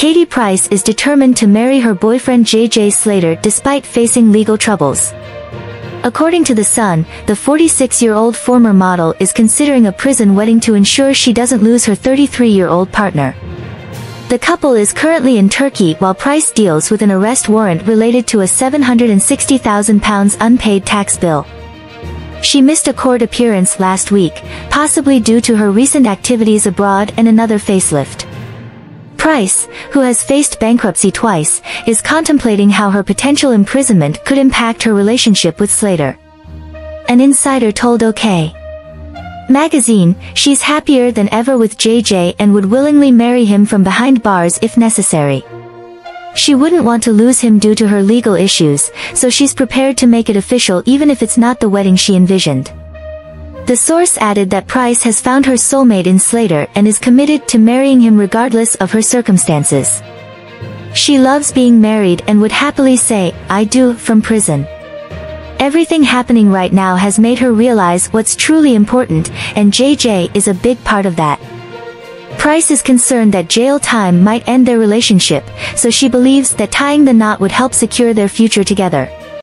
Katie Price is determined to marry her boyfriend JJ Slater despite facing legal troubles. According to The Sun, the 46-year-old former model is considering a prison wedding to ensure she doesn't lose her 33-year-old partner. The couple is currently in Turkey while Price deals with an arrest warrant related to a £760,000 unpaid tax bill. She missed a court appearance last week, possibly due to her recent activities abroad and another facelift. Price, who has faced bankruptcy twice, is contemplating how her potential imprisonment could impact her relationship with Slater. An insider told OK magazine, she's happier than ever with JJ and would willingly marry him from behind bars if necessary. She wouldn't want to lose him due to her legal issues, so she's prepared to make it official even if it's not the wedding she envisioned. The source added that Price has found her soulmate in Slater and is committed to marrying him regardless of her circumstances. She loves being married and would happily say, I do, from prison. Everything happening right now has made her realize what's truly important, and JJ is a big part of that. Price is concerned that jail time might end their relationship, so she believes that tying the knot would help secure their future together.